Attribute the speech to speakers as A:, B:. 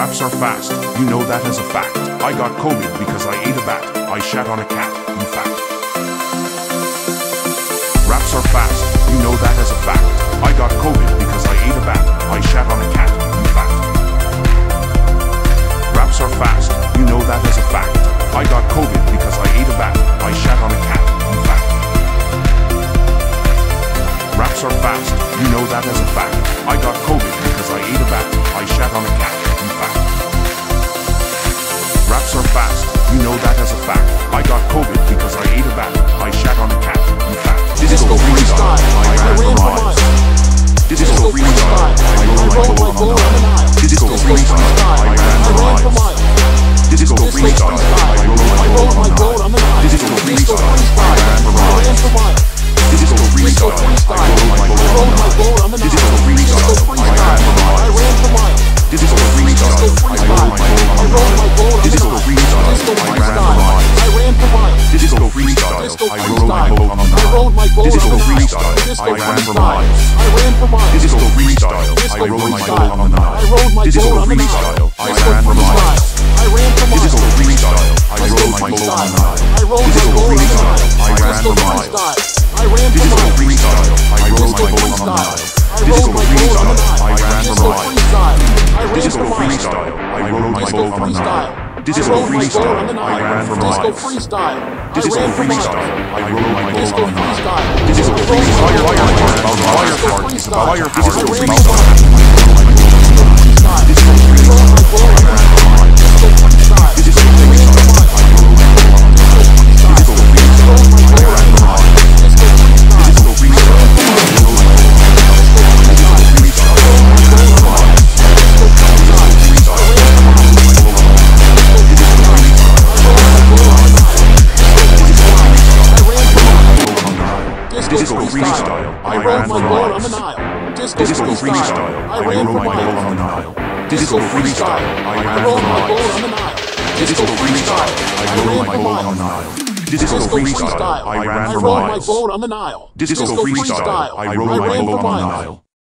A: Raps are fast, you know that as a fact. I got COVID because I ate a bat. I shat on a cat, in fact. Raps are fast, you know that as a fact. I got COVID because I ate a bat. I shat on a cat, in fact. Raps are fast, you know that as a fact. I got COVID because I ate a bat. I shat on a cat, in fact. Raps are fast, you know that as a fact. I got COVID because I ate a bat. Know that as a fact. I got COVID because I ate a bat. I shat on a cat, in fact.
B: Disco freestyle, I ran for miles.
A: Disco freestyle, I roll my bowl on the Nile. Disco freestyle, I ran for miles. Disco freestyle, I roll my bowl on the Nile. Disco freestyle, I ran for miles. Disco freestyle, I roll my bowl on the Nile. Disco freestyle, I ran for miles. Disco freestyle, I roll my bowl on the Nile. Disco freestyle, I ran for miles. Disco freestyle, I roll my boat on the Nile. Disco freestyle, I ran for miles. Disco freestyle, I roll my boat on the Nile. Disco freestyle, I ran for miles. Disco freestyle, I roll my boat on the Nile. Disco freestyle, I ran for miles. I ran for miles. Disco freestyle, I roll my boat on the Nile. Disco freestyle, I ran for miles. Disco freestyle, I roll my boat on the Nile. Disco freestyle, I ran for miles. Disco freestyle, I roll my boat on the Nile. Disco freestyle, I ran for miles. Fire party, fire party, disco freestyle. Disco freestyle, I ran for miles. Disco freestyle, I roll my boat on the Nile. Disco freestyle, I ran for miles. Disco freestyle, I roll my boat on the Nile. Disco freestyle, I ran for miles.
B: boat on the Nile.
A: Disco freestyle, I roll my boat on the Nile.